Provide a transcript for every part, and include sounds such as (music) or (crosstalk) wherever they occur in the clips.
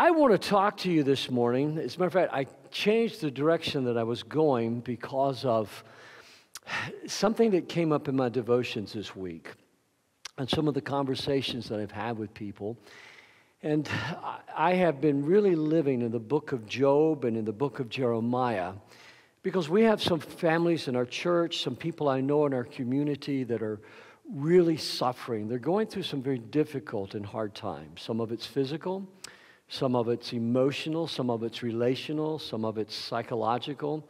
I want to talk to you this morning. As a matter of fact, I changed the direction that I was going because of something that came up in my devotions this week and some of the conversations that I've had with people. And I have been really living in the book of Job and in the book of Jeremiah because we have some families in our church, some people I know in our community that are really suffering. They're going through some very difficult and hard times. Some of it's physical, some of it's emotional, some of it's relational, some of it's psychological.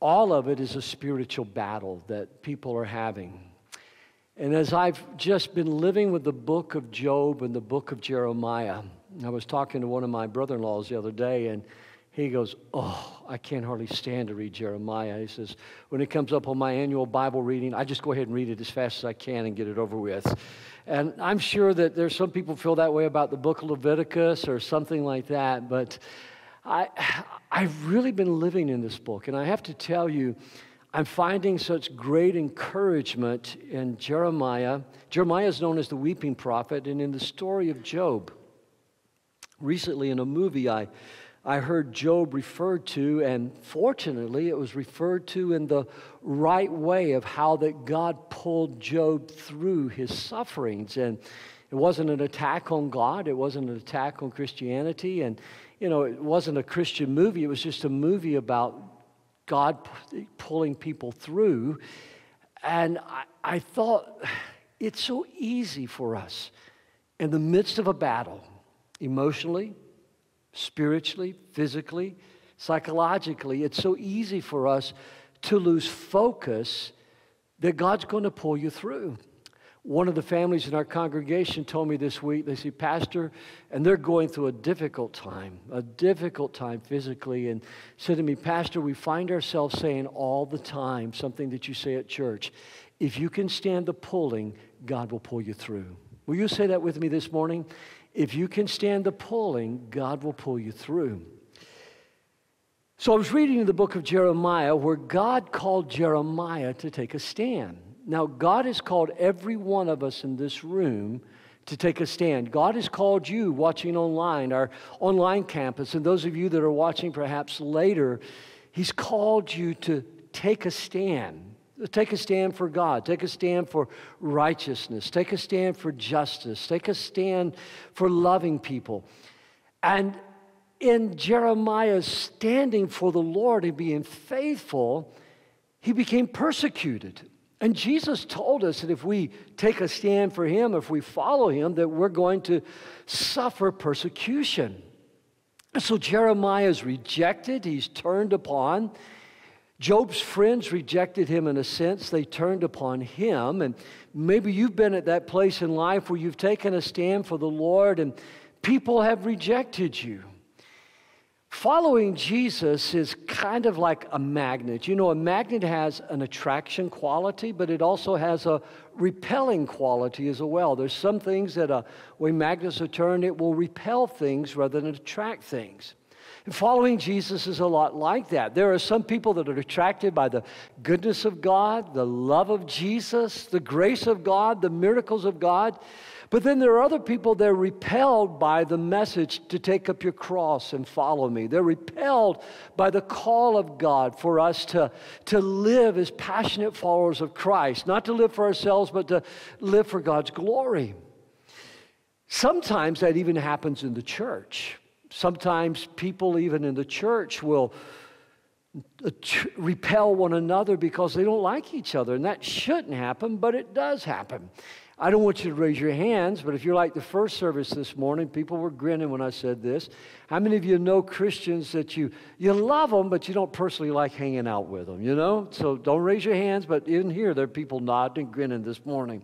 All of it is a spiritual battle that people are having. And as I've just been living with the book of Job and the book of Jeremiah, I was talking to one of my brother in laws the other day, and he goes, Oh, I can't hardly stand to read Jeremiah. He says, When it comes up on my annual Bible reading, I just go ahead and read it as fast as I can and get it over with. And I'm sure that there's some people feel that way about the book of Leviticus or something like that, but I, I've really been living in this book. And I have to tell you, I'm finding such great encouragement in Jeremiah. Jeremiah is known as the weeping prophet, and in the story of Job. Recently, in a movie, I, I heard Job referred to, and fortunately, it was referred to in the right way of how that God pulled Job through his sufferings. And it wasn't an attack on God, it wasn't an attack on Christianity, and you know, it wasn't a Christian movie, it was just a movie about God pulling people through. And I, I thought it's so easy for us in the midst of a battle, emotionally, spiritually, physically, psychologically, it's so easy for us to lose focus that God's going to pull you through. One of the families in our congregation told me this week, they say, Pastor, and they're going through a difficult time, a difficult time physically, and said to me, Pastor, we find ourselves saying all the time something that you say at church. If you can stand the pulling, God will pull you through. Will you say that with me this morning? If you can stand the pulling, God will pull you through. So I was reading in the book of Jeremiah where God called Jeremiah to take a stand. Now, God has called every one of us in this room to take a stand. God has called you watching online, our online campus, and those of you that are watching perhaps later, He's called you to take a stand. Take a stand for God. Take a stand for righteousness. Take a stand for justice. Take a stand for loving people. And in Jeremiah's standing for the Lord and being faithful, he became persecuted. And Jesus told us that if we take a stand for him, if we follow him, that we're going to suffer persecution. And so Jeremiah is rejected, he's turned upon. Job's friends rejected him in a sense, they turned upon him. And maybe you've been at that place in life where you've taken a stand for the Lord and people have rejected you. Following Jesus is kind of like a magnet. You know, a magnet has an attraction quality, but it also has a repelling quality as well. There's some things that uh, when magnets are turned, it will repel things rather than attract things. Following Jesus is a lot like that. There are some people that are attracted by the goodness of God, the love of Jesus, the grace of God, the miracles of God. But then there are other people that are repelled by the message to take up your cross and follow me. They're repelled by the call of God for us to, to live as passionate followers of Christ, not to live for ourselves, but to live for God's glory. Sometimes that even happens in the church. Sometimes people, even in the church, will uh, repel one another because they don't like each other. And that shouldn't happen, but it does happen. I don't want you to raise your hands, but if you're like the first service this morning, people were grinning when I said this. How many of you know Christians that you, you love them, but you don't personally like hanging out with them, you know? So don't raise your hands, but in here, there are people nodding and grinning this morning.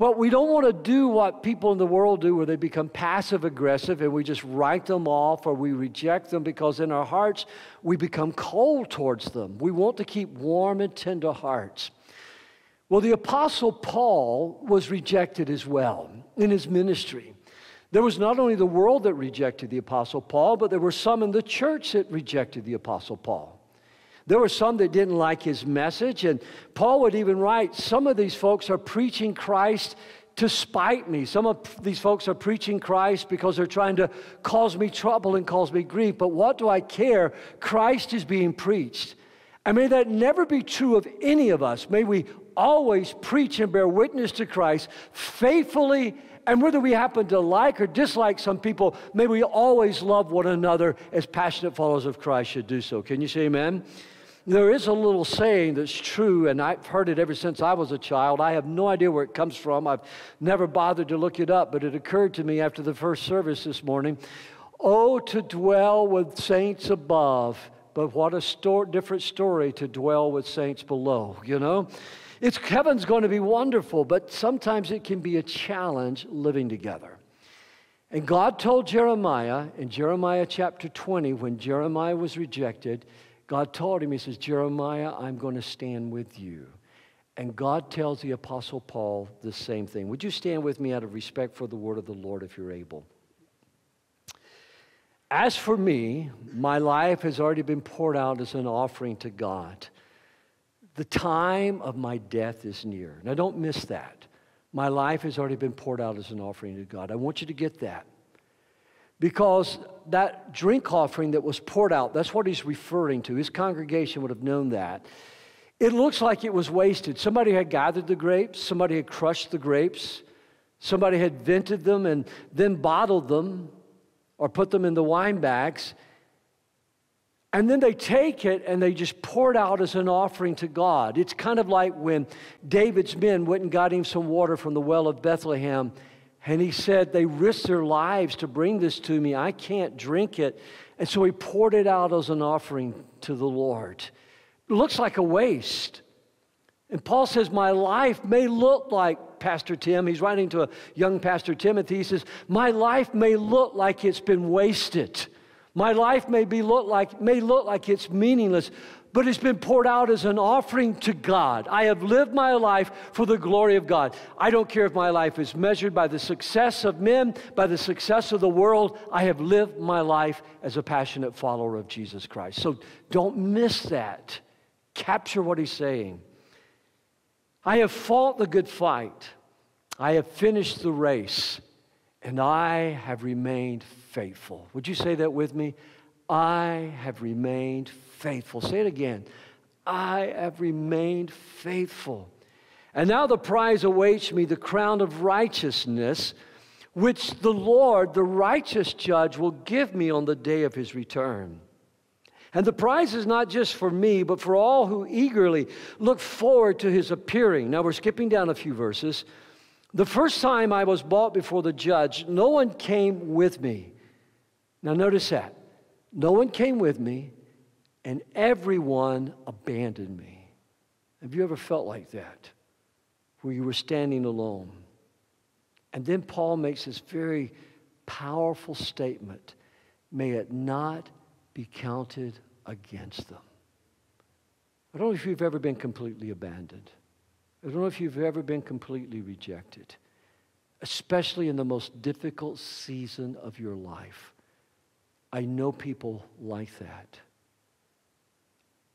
Well, we don't want to do what people in the world do where they become passive aggressive and we just write them off or we reject them because in our hearts we become cold towards them. We want to keep warm and tender hearts. Well, the Apostle Paul was rejected as well in his ministry. There was not only the world that rejected the Apostle Paul, but there were some in the church that rejected the Apostle Paul. There were some that didn't like his message, and Paul would even write some of these folks are preaching Christ to spite me. Some of these folks are preaching Christ because they're trying to cause me trouble and cause me grief. But what do I care? Christ is being preached. And may that never be true of any of us. May we always preach and bear witness to Christ faithfully. And whether we happen to like or dislike some people, may we always love one another as passionate followers of Christ should do so. Can you say amen? There is a little saying that's true, and I've heard it ever since I was a child. I have no idea where it comes from. I've never bothered to look it up, but it occurred to me after the first service this morning. Oh, to dwell with saints above, but what a different story to dwell with saints below, you know? It's heaven's going to be wonderful, but sometimes it can be a challenge living together. And God told Jeremiah in Jeremiah chapter 20, when Jeremiah was rejected, God told him, He says, Jeremiah, I'm going to stand with you. And God tells the Apostle Paul the same thing. Would you stand with me out of respect for the word of the Lord if you're able? As for me, my life has already been poured out as an offering to God. The time of my death is near. Now, don't miss that. My life has already been poured out as an offering to God. I want you to get that because that drink offering that was poured out, that's what he's referring to. His congregation would have known that. It looks like it was wasted. Somebody had gathered the grapes, somebody had crushed the grapes, somebody had vented them and then bottled them or put them in the wine bags. And then they take it and they just pour it out as an offering to God. It's kind of like when David's men went and got him some water from the well of Bethlehem and he said, They risked their lives to bring this to me. I can't drink it. And so he poured it out as an offering to the Lord. It looks like a waste. And Paul says, My life may look like Pastor Tim. He's writing to a young Pastor Timothy. He says, My life may look like it's been wasted. My life may be look like may look like it's meaningless, but it's been poured out as an offering to God. I have lived my life for the glory of God. I don't care if my life is measured by the success of men, by the success of the world. I have lived my life as a passionate follower of Jesus Christ. So don't miss that. Capture what he's saying. I have fought the good fight. I have finished the race, and I have remained faithful. Would you say that with me? I have remained faithful. Say it again. I have remained faithful. And now the prize awaits me, the crown of righteousness, which the Lord, the righteous judge, will give me on the day of his return. And the prize is not just for me, but for all who eagerly look forward to his appearing. Now we're skipping down a few verses. The first time I was brought before the judge, no one came with me. Now notice that. No one came with me, and everyone abandoned me. Have you ever felt like that? Where you were standing alone. And then Paul makes this very powerful statement May it not be counted against them. I don't know if you've ever been completely abandoned. I don't know if you've ever been completely rejected, especially in the most difficult season of your life. I know people like that.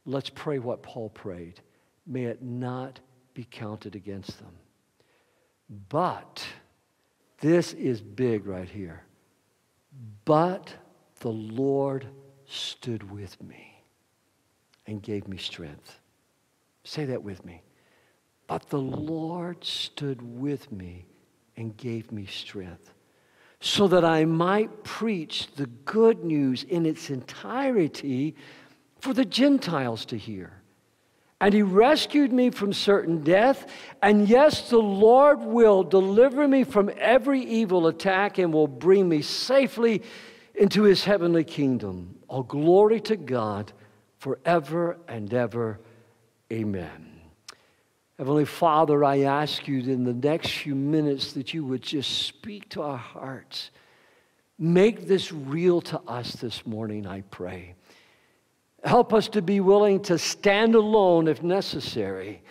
Let's pray what Paul prayed. May it not be counted against them. But, this is big right here. But the Lord stood with me and gave me strength. Say that with me. But the Lord stood with me and gave me strength so that I might preach the good news in its entirety for the Gentiles to hear. And he rescued me from certain death. And yes, the Lord will deliver me from every evil attack and will bring me safely into his heavenly kingdom. All glory to God forever and ever. Amen. Heavenly Father, I ask you in the next few minutes that you would just speak to our hearts. Make this real to us this morning, I pray. Help us to be willing to stand alone if necessary.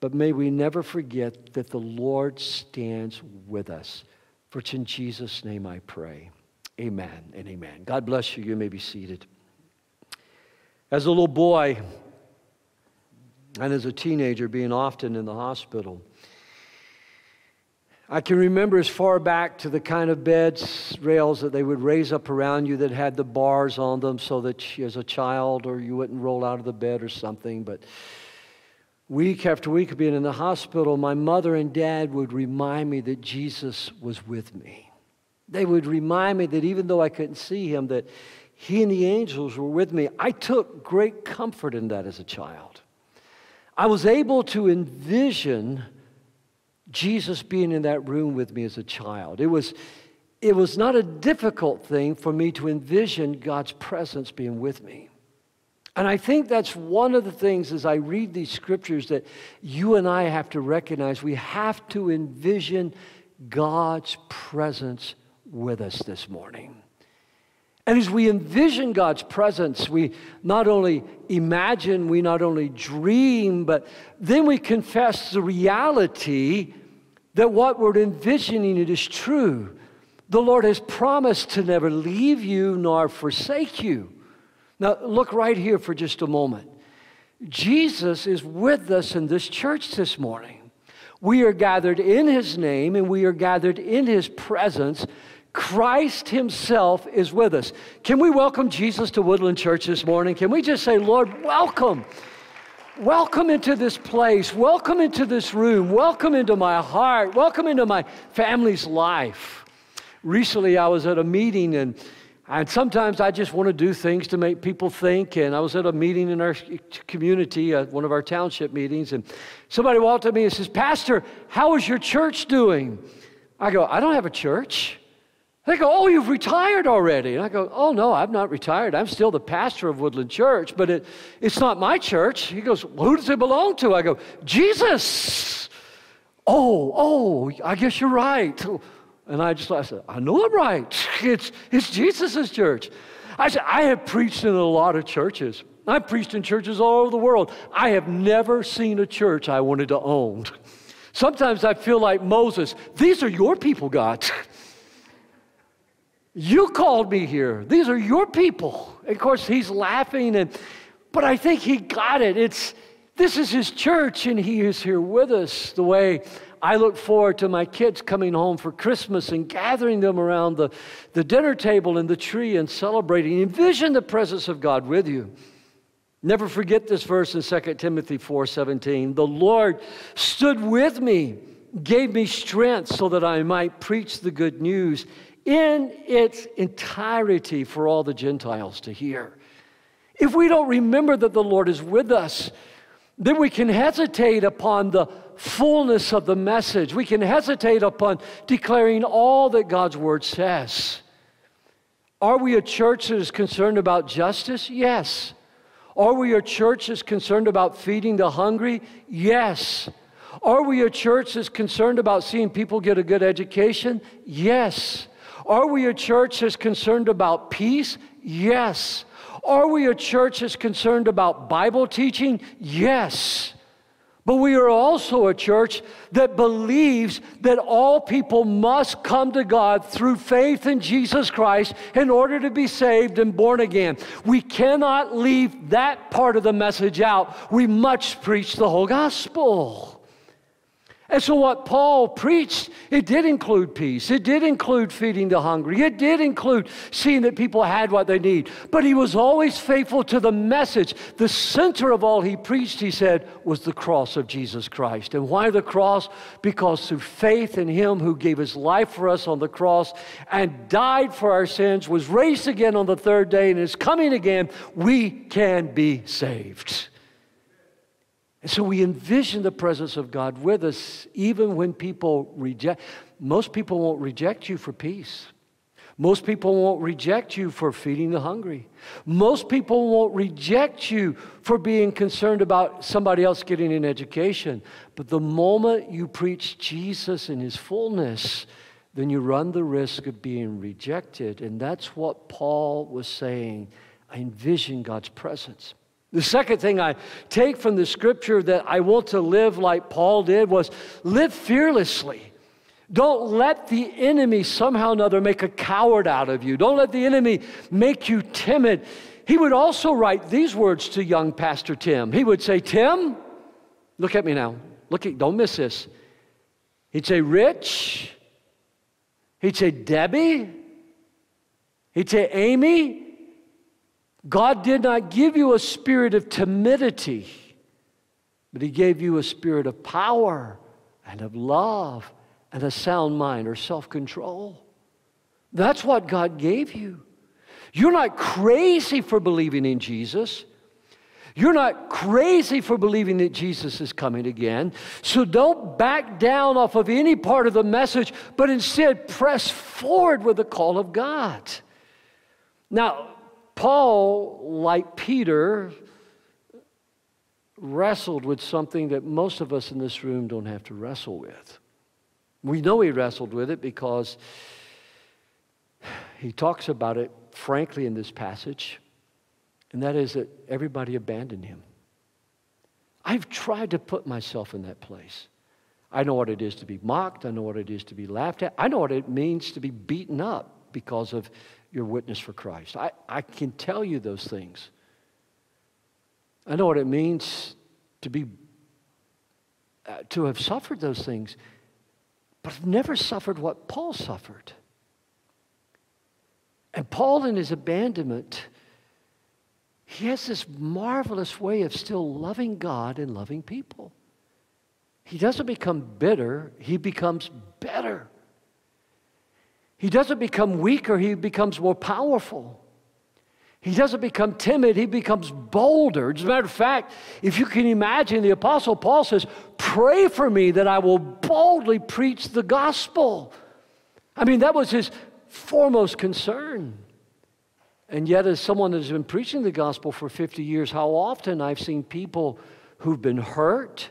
But may we never forget that the Lord stands with us. For it's in Jesus' name I pray. Amen and amen. God bless you. You may be seated. As a little boy, and as a teenager, being often in the hospital, I can remember as far back to the kind of beds, rails that they would raise up around you that had the bars on them so that as a child or you wouldn't roll out of the bed or something. But week after week of being in the hospital, my mother and dad would remind me that Jesus was with me. They would remind me that even though I couldn't see him, that he and the angels were with me. I took great comfort in that as a child. I was able to envision Jesus being in that room with me as a child. It was, it was not a difficult thing for me to envision God's presence being with me. And I think that's one of the things as I read these scriptures that you and I have to recognize. We have to envision God's presence with us this morning. And as we envision God's presence, we not only imagine, we not only dream, but then we confess the reality that what we're envisioning it is true. The Lord has promised to never leave you nor forsake you. Now, look right here for just a moment. Jesus is with us in this church this morning. We are gathered in His name and we are gathered in His presence. Christ Himself is with us. Can we welcome Jesus to Woodland Church this morning? Can we just say, Lord, welcome? Welcome into this place. Welcome into this room. Welcome into my heart. Welcome into my family's life. Recently, I was at a meeting, and, and sometimes I just want to do things to make people think. And I was at a meeting in our community, uh, one of our township meetings, and somebody walked up to me and says, Pastor, how is your church doing? I go, I don't have a church. They go, Oh, you've retired already. And I go, Oh, no, I'm not retired. I'm still the pastor of Woodland Church, but it, it's not my church. He goes, well, Who does it belong to? I go, Jesus. Oh, oh, I guess you're right. And I just I said, I know I'm right. It's, it's Jesus' church. I said, I have preached in a lot of churches. I've preached in churches all over the world. I have never seen a church I wanted to own. Sometimes I feel like Moses. These are your people, God. You called me here. These are your people. of course, he's laughing, and but I think he got it. It's this is his church, and he is here with us. The way I look forward to my kids coming home for Christmas and gathering them around the, the dinner table and the tree and celebrating. Envision the presence of God with you. Never forget this verse in 2 Timothy 4:17. The Lord stood with me, gave me strength so that I might preach the good news in its entirety for all the Gentiles to hear. If we don't remember that the Lord is with us, then we can hesitate upon the fullness of the message. We can hesitate upon declaring all that God's word says. Are we a church that is concerned about justice? Yes. Are we a church that's concerned about feeding the hungry? Yes. Are we a church that's concerned about seeing people get a good education? Yes. Are we a church that's concerned about peace? Yes. Are we a church that's concerned about Bible teaching? Yes. But we are also a church that believes that all people must come to God through faith in Jesus Christ in order to be saved and born again. We cannot leave that part of the message out. We must preach the whole gospel. And so, what Paul preached, it did include peace. It did include feeding the hungry. It did include seeing that people had what they need. But he was always faithful to the message. The center of all he preached, he said, was the cross of Jesus Christ. And why the cross? Because through faith in him who gave his life for us on the cross and died for our sins, was raised again on the third day, and is coming again, we can be saved. And so we envision the presence of God with us even when people reject. Most people won't reject you for peace. Most people won't reject you for feeding the hungry. Most people won't reject you for being concerned about somebody else getting an education. But the moment you preach Jesus in his fullness, then you run the risk of being rejected. And that's what Paul was saying. I envision God's presence. The second thing I take from the scripture that I want to live like Paul did was live fearlessly. Don't let the enemy somehow or another make a coward out of you. Don't let the enemy make you timid. He would also write these words to young Pastor Tim. He would say, Tim, look at me now. Look at, don't miss this. He'd say, Rich. He'd say, Debbie. He'd say, Amy. God did not give you a spirit of timidity, but He gave you a spirit of power and of love and a sound mind or self control. That's what God gave you. You're not crazy for believing in Jesus. You're not crazy for believing that Jesus is coming again. So don't back down off of any part of the message, but instead press forward with the call of God. Now, Paul, like Peter, wrestled with something that most of us in this room don't have to wrestle with. We know he wrestled with it because he talks about it frankly in this passage, and that is that everybody abandoned him. I've tried to put myself in that place. I know what it is to be mocked. I know what it is to be laughed at. I know what it means to be beaten up because of your witness for Christ. I, I can tell you those things. I know what it means to be uh, to have suffered those things, but I've never suffered what Paul suffered. And Paul, in his abandonment, he has this marvelous way of still loving God and loving people. He doesn't become bitter, he becomes better. He doesn't become weaker, he becomes more powerful. He doesn't become timid, he becomes bolder. As a matter of fact, if you can imagine, the Apostle Paul says, Pray for me that I will boldly preach the gospel. I mean, that was his foremost concern. And yet, as someone that's been preaching the gospel for 50 years, how often I've seen people who've been hurt,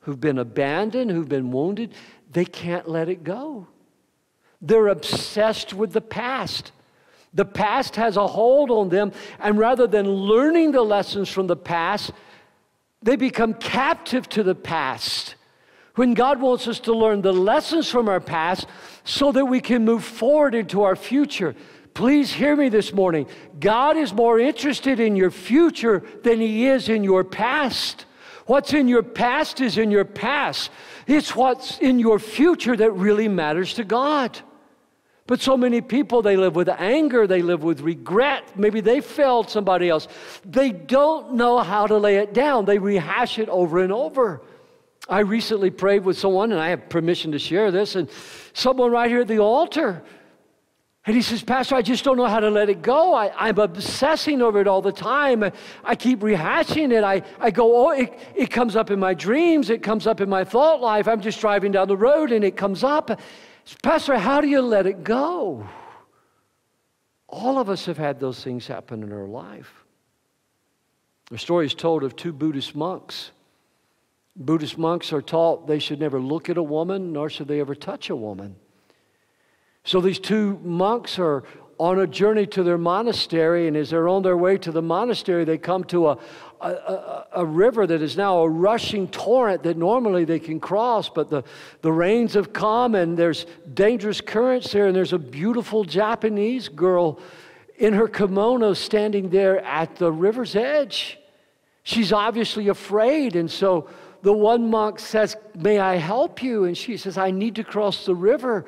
who've been abandoned, who've been wounded, they can't let it go. They're obsessed with the past. The past has a hold on them, and rather than learning the lessons from the past, they become captive to the past. When God wants us to learn the lessons from our past so that we can move forward into our future. Please hear me this morning. God is more interested in your future than He is in your past. What's in your past is in your past. It's what's in your future that really matters to God. But so many people, they live with anger, they live with regret. Maybe they failed somebody else. They don't know how to lay it down, they rehash it over and over. I recently prayed with someone, and I have permission to share this, and someone right here at the altar. And he says, Pastor, I just don't know how to let it go. I, am obsessing over it all the time. I, I keep rehashing it. I, I go, oh, it, it comes up in my dreams. It comes up in my thought life. I'm just driving down the road and it comes up. Pastor, how do you let it go? All of us have had those things happen in our life. A story is told of two Buddhist monks Buddhist monks are taught they should never look at a woman, nor should they ever touch a woman. So these two monks are on a journey to their monastery, and as they're on their way to the monastery, they come to a, a, a, a, river that is now a rushing torrent that normally they can cross, but the, the rains have come and there's dangerous currents there, and there's a beautiful Japanese girl in her kimono standing there at the river's edge. She's obviously afraid, and so the one monk says, May I help you? And she says, I need to cross the river,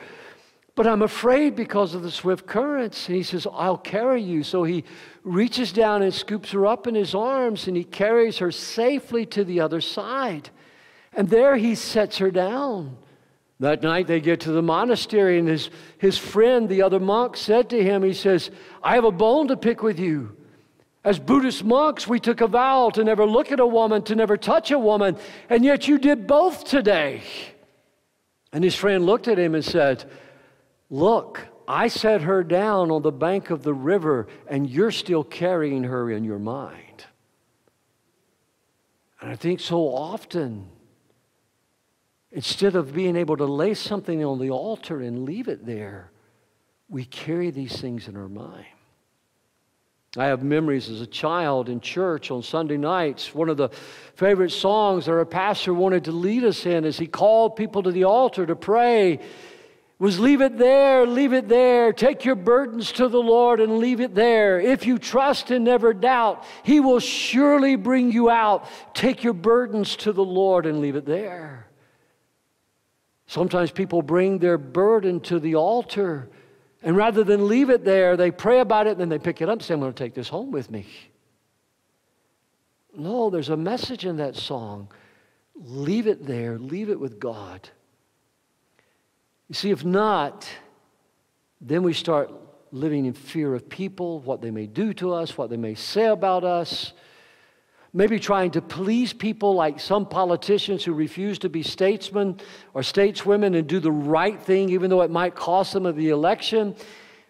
but I'm afraid because of the swift currents. And he says, I'll carry you. So he reaches down and scoops her up in his arms and he carries her safely to the other side. And there he sets her down. That night they get to the monastery, and his, his friend, the other monk, said to him, He says, I have a bone to pick with you. As Buddhist monks, we took a vow to never look at a woman, to never touch a woman, and yet you did both today. And his friend looked at him and said, Look, I set her down on the bank of the river, and you're still carrying her in your mind. And I think so often, instead of being able to lay something on the altar and leave it there, we carry these things in our mind. I have memories as a child in church on Sunday nights. One of the favorite songs that our pastor wanted to lead us in as he called people to the altar to pray was leave it there, leave it there. Take your burdens to the Lord and leave it there. If you trust and never doubt, He will surely bring you out. Take your burdens to the Lord and leave it there. Sometimes people bring their burden to the altar, and rather than leave it there, they pray about it and then they pick it up and say, I'm going to take this home with me. No, there's a message in that song. Leave it there, leave it with God. You see, if not, then we start living in fear of people, what they may do to us, what they may say about us. Maybe trying to please people like some politicians who refuse to be statesmen or stateswomen and do the right thing, even though it might cost them of the election.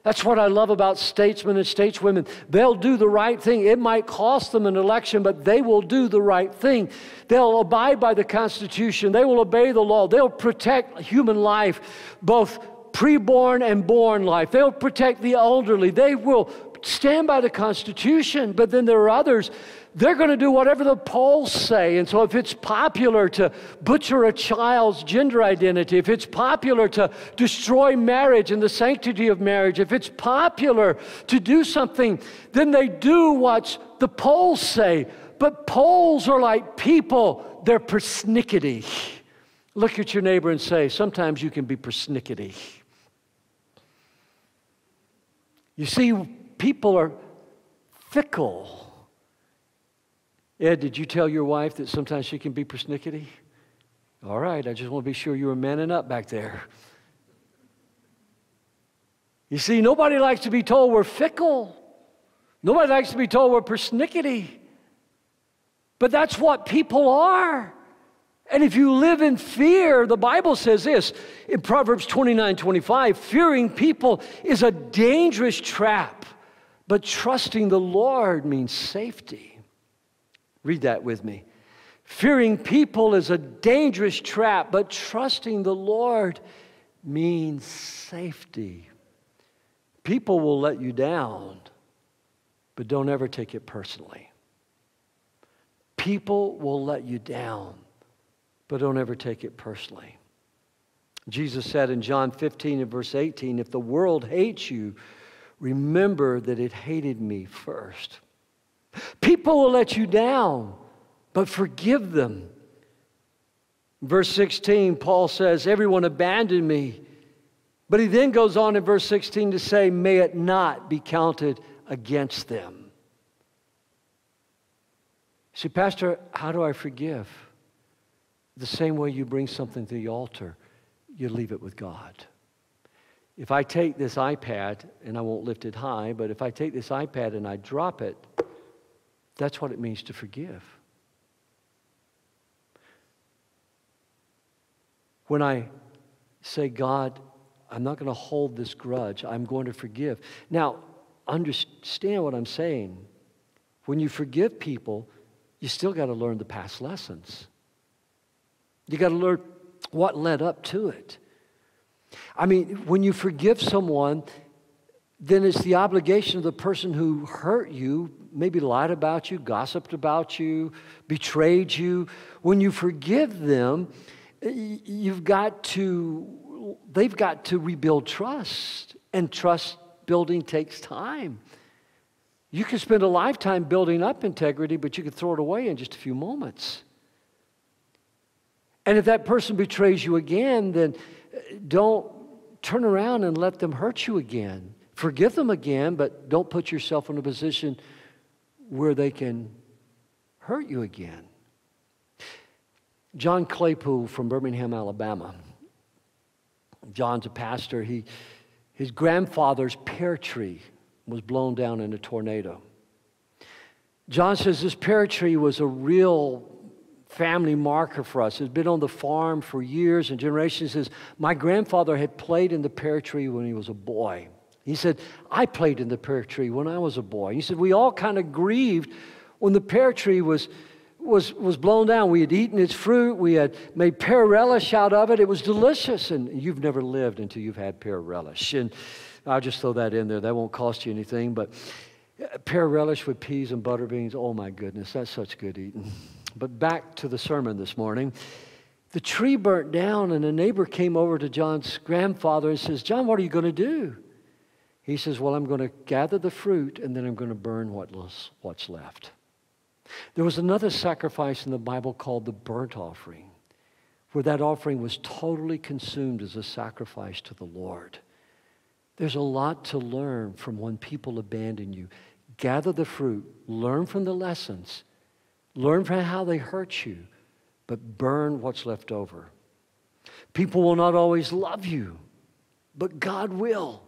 That's what I love about statesmen and stateswomen. They'll do the right thing. It might cost them an election, but they will do the right thing. They'll abide by the Constitution. They will obey the law. They'll protect human life, both preborn and born life. They'll protect the elderly. They will stand by the Constitution, but then there are others they're going to do whatever the polls say. And so, if it's popular to butcher a child's gender identity, if it's popular to destroy marriage and the sanctity of marriage, if it's popular to do something, then they do what the polls say. But polls are like people, they're persnickety. Look at your neighbor and say, Sometimes you can be persnickety. You see, people are fickle. Ed, did you tell your wife that sometimes she can be persnickety? All right, I just want to be sure you were manning up back there. You see, nobody likes to be told we're fickle. Nobody likes to be told we're persnickety. But that's what people are. And if you live in fear, the Bible says this in Proverbs 29 25 fearing people is a dangerous trap, but trusting the Lord means safety. Read that with me. Fearing people is a dangerous trap, but trusting the Lord means safety. People will let you down, but don't ever take it personally. People will let you down, but don't ever take it personally. Jesus said in John 15 and verse 18, If the world hates you, remember that it hated me first. People will let you down, but forgive them. Verse 16, Paul says, Everyone abandoned me. But he then goes on in verse 16 to say, May it not be counted against them. See, Pastor, how do I forgive? The same way you bring something to the altar, you leave it with God. If I take this iPad, and I won't lift it high, but if I take this iPad and I drop it, that's what it means to forgive. When I say, God, I'm not going to hold this grudge, I'm going to forgive. Now, understand what I'm saying. When you forgive people, you still got to learn the past lessons. You got to learn what led up to it. I mean, when you forgive someone, then it's the obligation of the person who hurt you, maybe lied about you, gossiped about you, betrayed you. When you forgive them, you've got to, they've got to rebuild trust. And trust building takes time. You can spend a lifetime building up integrity, but you can throw it away in just a few moments. And if that person betrays you again, then uh, don't turn around and let them hurt you again. Forgive them again, but don't put yourself in a position where they can hurt you again. John Claypool from Birmingham, Alabama. John's a pastor. He, his grandfather's pear tree was blown down in a tornado. John says this pear tree was a real family marker for us. It's been on the farm for years and generations. He says, My grandfather had played in the pear tree when he was a boy. He said, I played in the pear tree when I was a boy. He said, We all kind of grieved when the pear tree was, was, was blown down. We had eaten its fruit, we had made pear relish out of it. It was delicious. And you've never lived until you've had pear relish. And I'll just throw that in there. That won't cost you anything. But uh, pear relish with peas and butter beans, oh my goodness, that's such good eating. But back to the sermon this morning. The tree burnt down, and a neighbor came over to John's grandfather and says, John, what are you going to do? He says, Well, I'm going to gather the fruit and then I'm going to burn what's left. There was another sacrifice in the Bible called the burnt offering, where that offering was totally consumed as a sacrifice to the Lord. There's a lot to learn from when people abandon you. Gather the fruit, learn from the lessons, learn from how they hurt you, but burn what's left over. People will not always love you, but God will.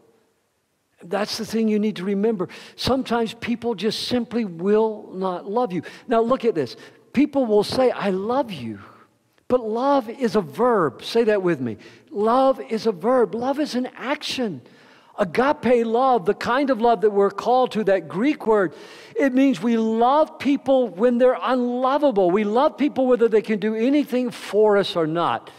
That's the thing you need to remember. Sometimes people just simply will not love you. Now, look at this. People will say, I love you. But love is a verb. Say that with me. Love is a verb. Love is an action. Agape love, the kind of love that we're called to, that Greek word, it means we love people when they're unlovable. We love people whether they can do anything for us or not.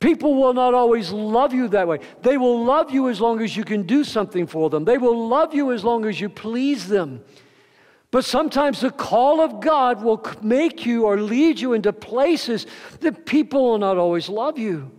People will not always love you that way. They will love you as long as you can do something for them. They will love you as long as you please them. But sometimes the call of God will make you or lead you into places that people will not always love you.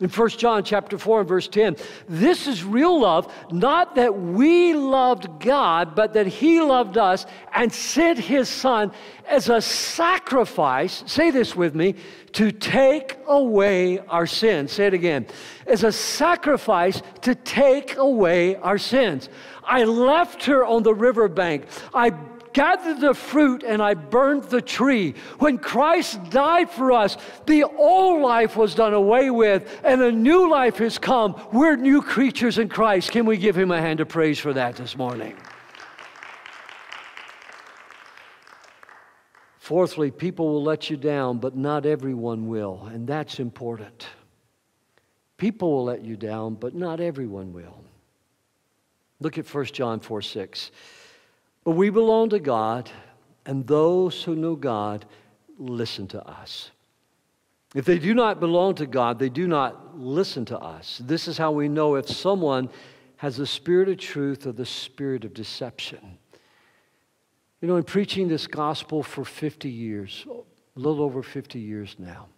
In 1 John chapter 4 and verse 10, this is real love, not that we loved God, but that he loved us and sent his son as a sacrifice, say this with me, to take away our sins. Say it again. As a sacrifice to take away our sins. I left her on the riverbank. I gathered the fruit and I burned the tree. When Christ died for us, the old life was done away with and a new life has come. We're new creatures in Christ. Can we give him a hand of praise for that this morning? Fourthly, people will let you down, but not everyone will, and that's important. People will let you down, but not everyone will. Look at 1 John 4 6. But we belong to God, and those who know God listen to us. If they do not belong to God, they do not listen to us. This is how we know if someone has the spirit of truth or the spirit of deception. You know, in preaching this gospel for 50 years, a little over 50 years now,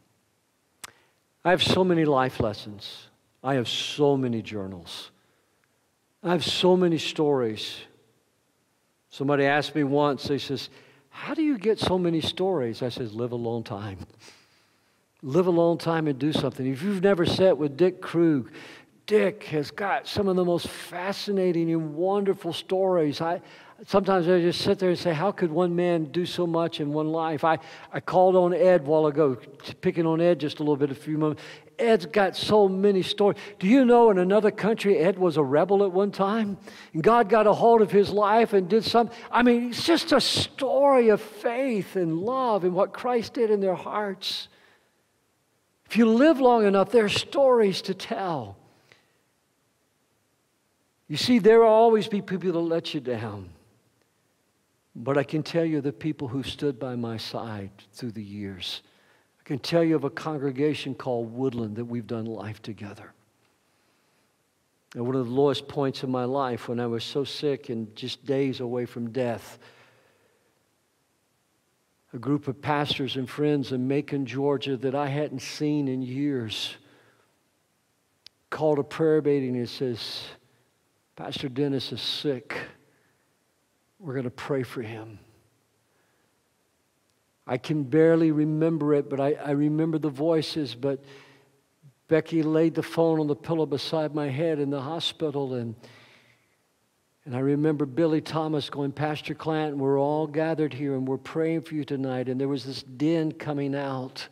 I have so many life lessons. I have so many journals. I have so many stories Somebody asked me once, they says, how do you get so many stories? I says, live a long time. live a long time and do something. If you've never sat with Dick Krug, Dick has got some of the most fascinating and wonderful stories. I, sometimes I just sit there and say, How could one man do so much in one life? I, I called on Ed a while ago, picking on Ed just a little bit, a few moments. Ed's got so many stories. Do you know in another country, Ed was a rebel at one time? And God got a hold of his life and did something. I mean, it's just a story of faith and love and what Christ did in their hearts. If you live long enough, there are stories to tell. You see, there will always be people that let you down. But I can tell you the people who stood by my side through the years. I can tell you of a congregation called Woodland that we've done life together. And one of the lowest points in my life when I was so sick and just days away from death, a group of pastors and friends in Macon, Georgia that I hadn't seen in years called a prayer meeting and says, Pastor Dennis is sick. We're going to pray for him. I can barely remember it, but I, I remember the voices. But Becky laid the phone on the pillow beside my head in the hospital, and, and I remember Billy Thomas going, Pastor Clanton, we're all gathered here and we're praying for you tonight. And there was this din coming out.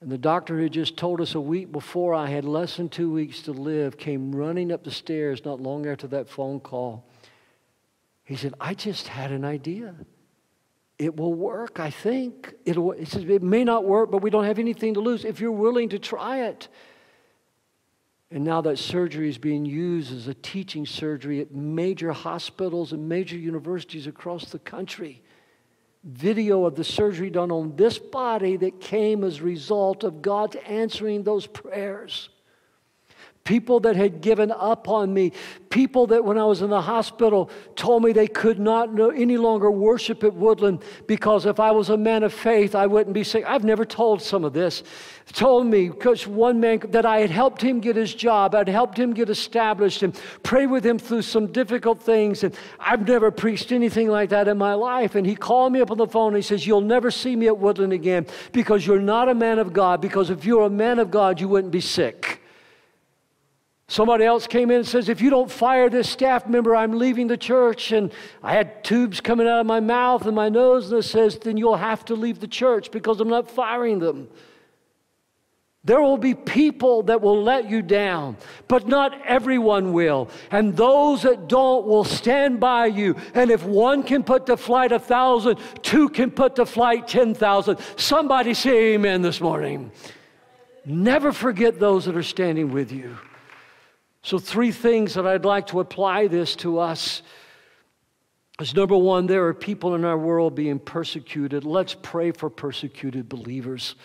And the doctor who just told us a week before I had less than two weeks to live came running up the stairs not long after that phone call. He said, I just had an idea. It will work, I think. It'll, he says, it may not work, but we don't have anything to lose if you're willing to try it. And now that surgery is being used as a teaching surgery at major hospitals and major universities across the country. Video of the surgery done on this body that came as a result of God answering those prayers. People that had given up on me, people that when I was in the hospital told me they could not no, any longer worship at Woodland because if I was a man of faith, I wouldn't be sick. I've never told some of this. Told me, because one man, that I had helped him get his job, I'd helped him get established and pray with him through some difficult things. And I've never preached anything like that in my life. And he called me up on the phone and he says, You'll never see me at Woodland again because you're not a man of God. Because if you're a man of God, you wouldn't be sick. Somebody else came in and says, If you don't fire this staff member, I'm leaving the church. And I had tubes coming out of my mouth and my nose, and it says, Then you'll have to leave the church because I'm not firing them. There will be people that will let you down, but not everyone will. And those that don't will stand by you. And if one can put to flight a thousand, two can put to flight 10,000. Somebody say amen this morning. Never forget those that are standing with you. So, three things that I'd like to apply this to us is number one, there are people in our world being persecuted. Let's pray for persecuted believers.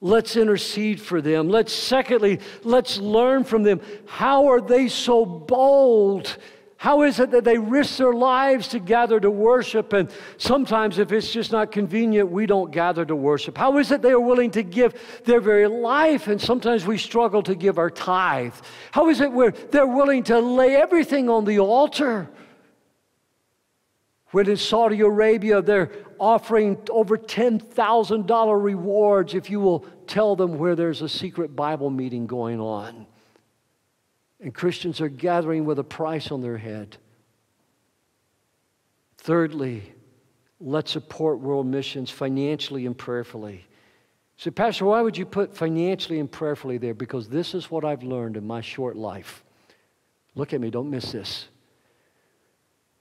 Let's intercede for them. Let's, secondly, let's learn from them. How are they so bold how is it that they risk their lives to gather to worship? And sometimes, if it's just not convenient, we don't gather to worship. How is it they are willing to give their very life? And sometimes we struggle to give our tithe. How is it where they're willing to lay everything on the altar? When in Saudi Arabia, they're offering over $10,000 rewards if you will tell them where there's a secret Bible meeting going on. And Christians are gathering with a price on their head. Thirdly, let's support world missions financially and prayerfully. So, Pastor, why would you put financially and prayerfully there? Because this is what I've learned in my short life. Look at me, don't miss this.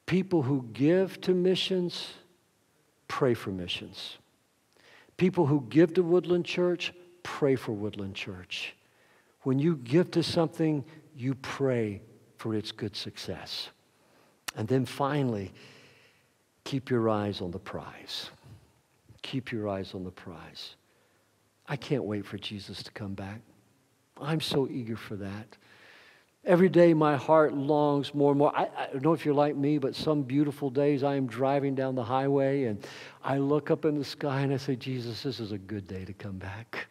People who give to missions, pray for missions. People who give to Woodland Church, pray for Woodland Church. When you give to something, you pray for its good success. And then finally, keep your eyes on the prize. Keep your eyes on the prize. I can't wait for Jesus to come back. I'm so eager for that. Every day, my heart longs more and more. I, I, don't know if you're like me, but some beautiful days I am driving down the highway and I look up in the sky and I say, Jesus, this is a good day to come back.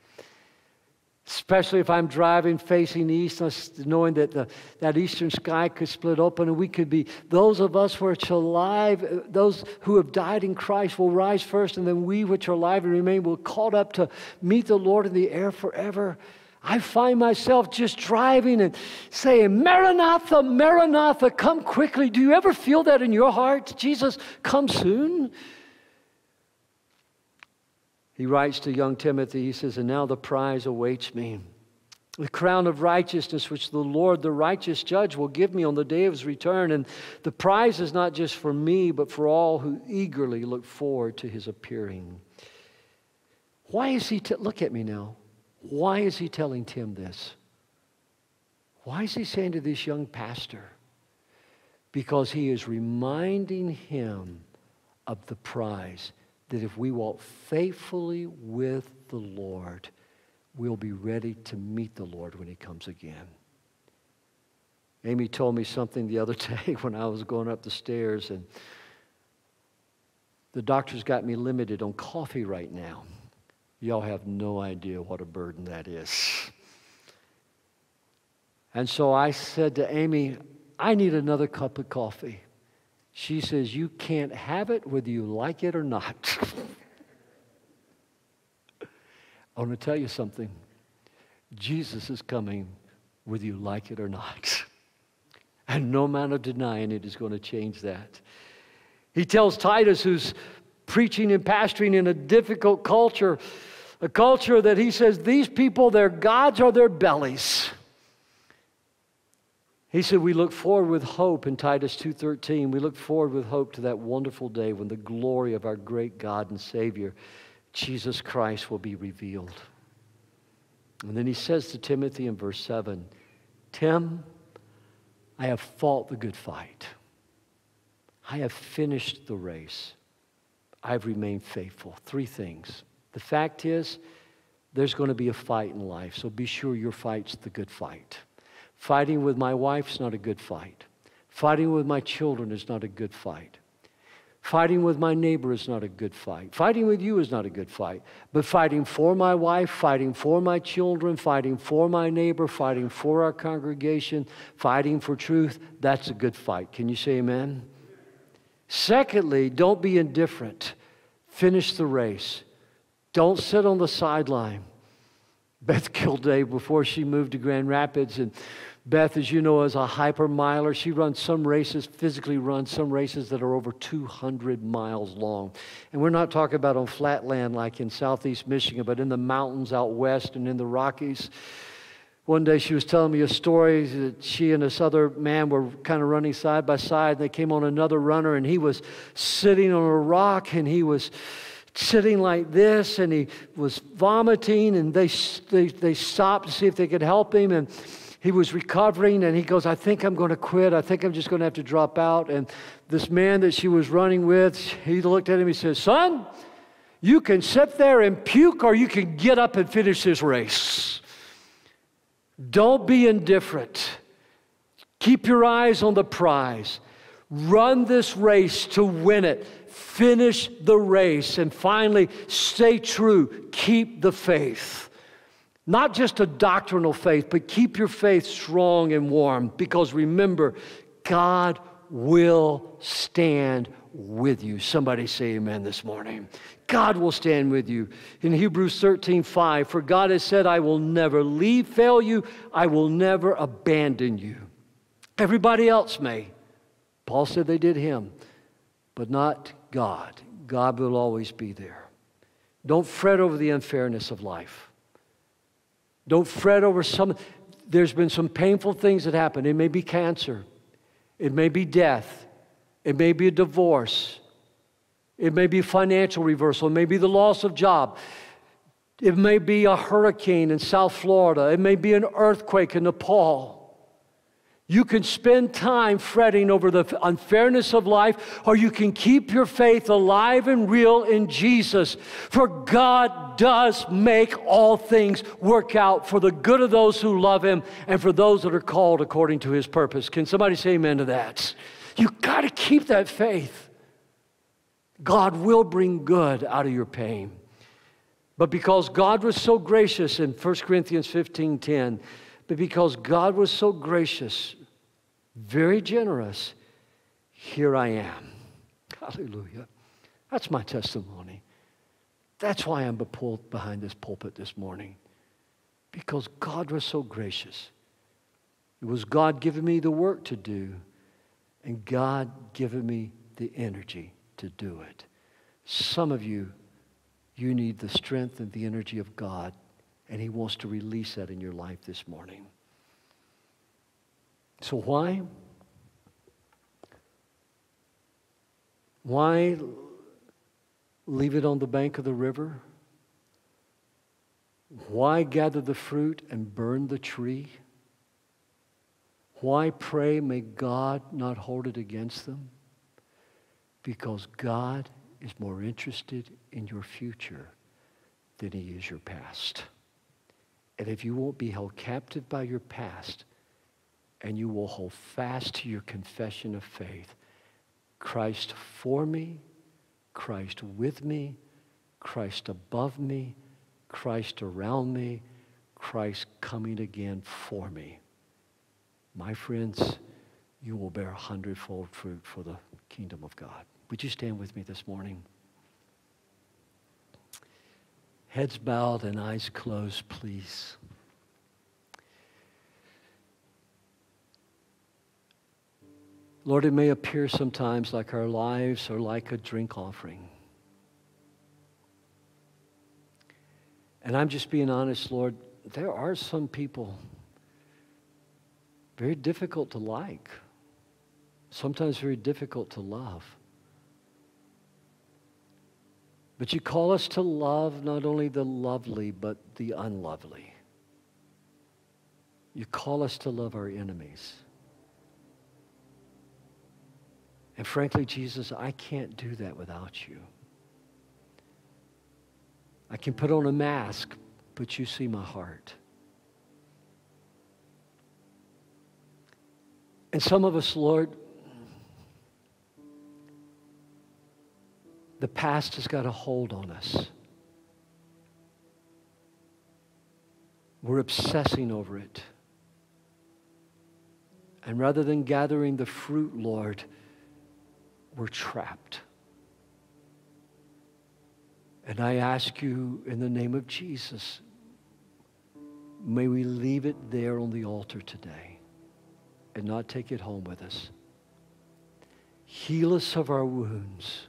Especially if I'm driving facing east, knowing that the, that eastern sky could split open and we could be, those of us which are alive, uh, those who have died in Christ will rise first, and then we which are alive and remain will called up to meet the Lord in the air forever. I find myself just driving and saying, Maranatha, Maranatha, come quickly. Do you ever feel that in your heart? Jesus, come soon. He writes to young Timothy, he says, And now the prize awaits me. The crown of righteousness, which the Lord, the righteous judge, will give me on the day of his return. And the prize is not just for me, but for all who eagerly look forward to his appearing. Why is he, t- look at me now. Why is he telling Tim this? Why is he saying to this young pastor? Because he is reminding him of the prize that if we walk faithfully with the Lord, we'll be ready to meet the Lord when he comes again. Amy told me something the other (laughs) day when I was going up the stairs, and the doctor's got me limited on coffee right now. Y'all have no idea what a burden that is. And so I said to Amy, I need another cup of coffee. She says, You can't have it whether you like it or not. (laughs) I want to tell you something. Jesus is coming whether you like it or not. (laughs) And no amount of denying it is going to change that. He tells Titus, who's preaching and pastoring in a difficult culture, a culture that he says these people, their gods are their bellies. He said, We look forward with hope in Titus 2.13. We look forward with hope to that wonderful day when the glory of our great God and Savior, Jesus Christ, will be revealed. And then he says to Timothy in verse 7 Tim, I have fought the good fight. I have finished the race. I've remained faithful. Three things. The fact is, there's going to be a fight in life, so be sure your fight's the good fight. Fighting with my wife is not a good fight. Fighting with my children is not a good fight. Fighting with my neighbor is not a good fight. Fighting with you is not a good fight. But fighting for my wife, fighting for my children, fighting for my neighbor, fighting for our congregation, fighting for truth, that's a good fight. Can you say amen? Secondly, don't be indifferent. Finish the race. Don't sit on the sideline. Beth killed Dave before she moved to Grand Rapids, and Beth, as you know, is a hypermiler. She runs some races, physically runs some races that are over 200 miles long. And we're not talking about on flat land like in southeast Michigan, but in the mountains out west and in the Rockies. One day she was telling me a story that she and this other man were kind of running side by side. They came on another runner, and he was sitting on a rock and he was sitting like this and he was vomiting. And they, they, they stopped to see if they could help him. And he was recovering and he goes, I think I'm going to quit. I think I'm just going to have to drop out. And this man that she was running with, he looked at him, he says, Son, you can sit there and puke or you can get up and finish this race. Don't be indifferent. Keep your eyes on the prize. Run this race to win it. Finish the race. And finally, stay true. Keep the faith. Not just a doctrinal faith, but keep your faith strong and warm because remember, God will stand with you. Somebody say amen this morning. God will stand with you. In Hebrews 13, 5, for God has said, I will never leave, fail you, I will never abandon you. Everybody else may. Paul said they did him, but not God. God will always be there. Don't fret over the unfairness of life. Don't fret over some. There's been some painful things that happen. It may be cancer, it may be death, it may be a divorce, it may be financial reversal, it may be the loss of job. It may be a hurricane in South Florida. It may be an earthquake in Nepal. You can spend time fretting over the unfairness of life, or you can keep your faith alive and real in Jesus. For God does make all things work out for the good of those who love Him and for those that are called according to His purpose. Can somebody say amen to that? You got to keep that faith. God will bring good out of your pain. But because God was so gracious in 1 Corinthians 15 10, but because God was so gracious, very generous, here I am. Hallelujah. That's my testimony. That's why I'm behind this pulpit this morning. Because God was so gracious. It was God giving me the work to do, and God giving me the energy to do it. Some of you, you need the strength and the energy of God, and He wants to release that in your life this morning. So, why? Why leave it on the bank of the river? Why gather the fruit and burn the tree? Why pray, may God not hold it against them? Because God is more interested in your future than he is your past. And if you won't be held captive by your past, and you will hold fast to your confession of faith Christ for me, Christ with me, Christ above me, Christ around me, Christ coming again for me. My friends, you will bear a hundredfold fruit for the kingdom of God. Would you stand with me this morning? Heads bowed and eyes closed, please. Lord, it may appear sometimes like our lives are like a drink offering. And I'm just being honest, Lord, there are some people very difficult to like, sometimes very difficult to love. But you call us to love not only the lovely, but the unlovely. You call us to love our enemies. And frankly, Jesus, I can't do that without you. I can put on a mask, but you see my heart. And some of us, Lord, the past has got a hold on us. We're obsessing over it. And rather than gathering the fruit, Lord, we're trapped. And I ask you in the name of Jesus, may we leave it there on the altar today and not take it home with us. Heal us of our wounds.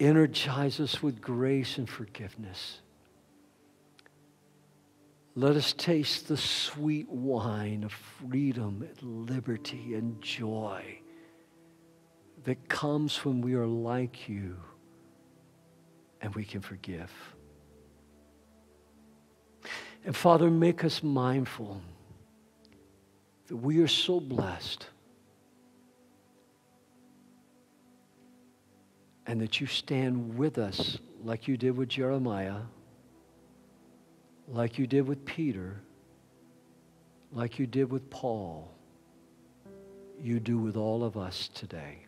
Energize us with grace and forgiveness. Let us taste the sweet wine of freedom, and liberty, and joy that comes when we are like you and we can forgive. And Father, make us mindful that we are so blessed and that you stand with us like you did with Jeremiah, like you did with Peter, like you did with Paul, you do with all of us today.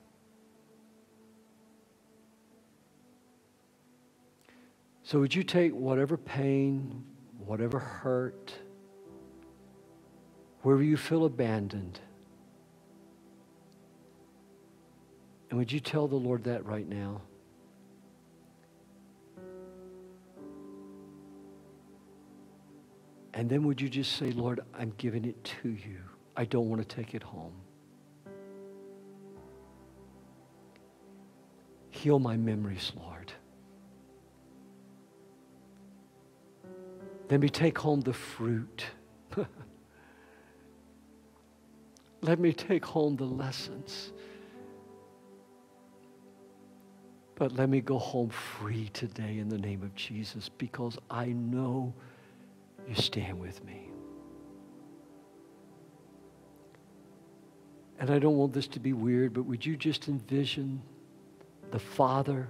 So, would you take whatever pain, whatever hurt, wherever you feel abandoned, and would you tell the Lord that right now? And then would you just say, Lord, I'm giving it to you. I don't want to take it home. Heal my memories, Lord. Let me take home the fruit. (laughs) Let me take home the lessons. But let me go home free today in the name of Jesus because I know you stand with me. And I don't want this to be weird, but would you just envision the Father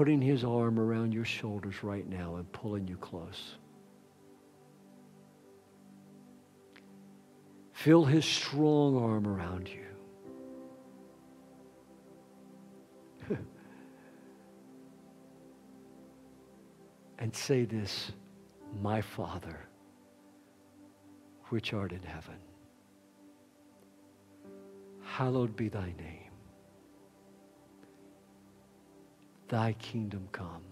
putting his arm around your shoulders right now and pulling you close? Feel his strong arm around you. (laughs) and say this my Father, which art in heaven, hallowed be thy name. Thy kingdom come,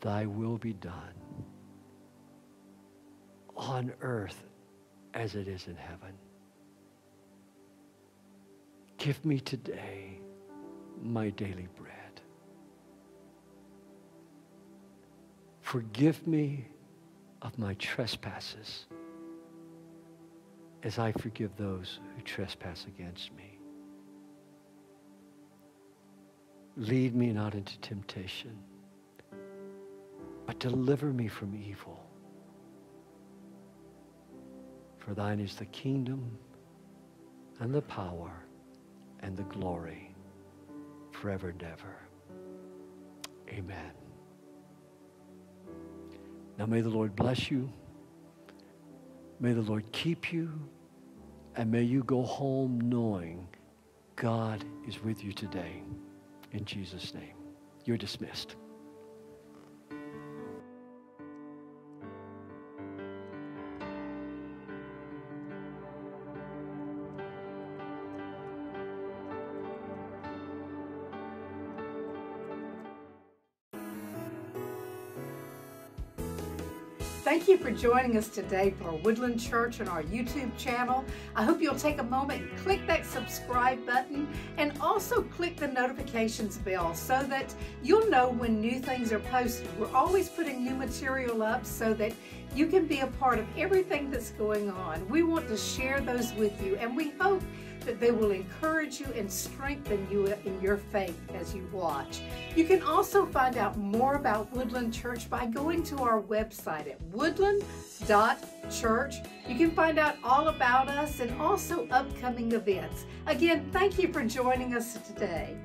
thy will be done on earth as it is in heaven. Give me today my daily bread. Forgive me of my trespasses as I forgive those who trespass against me. Lead me not into temptation, but deliver me from evil. For thine is the kingdom and the power and the glory forever and ever. Amen. Now may the Lord bless you. May the Lord keep you. And may you go home knowing God is with you today. In Jesus' name. You're dismissed. For joining us today for Woodland Church on our YouTube channel. I hope you'll take a moment and click that subscribe button and also click the notifications bell so that you'll know when new things are posted. We're always putting new material up so that you can be a part of everything that's going on. We want to share those with you and we hope that they will encourage you and strengthen you in your faith as you watch. You can also find out more about Woodland Church by going to our website at woodland.church. You can find out all about us and also upcoming events. Again, thank you for joining us today.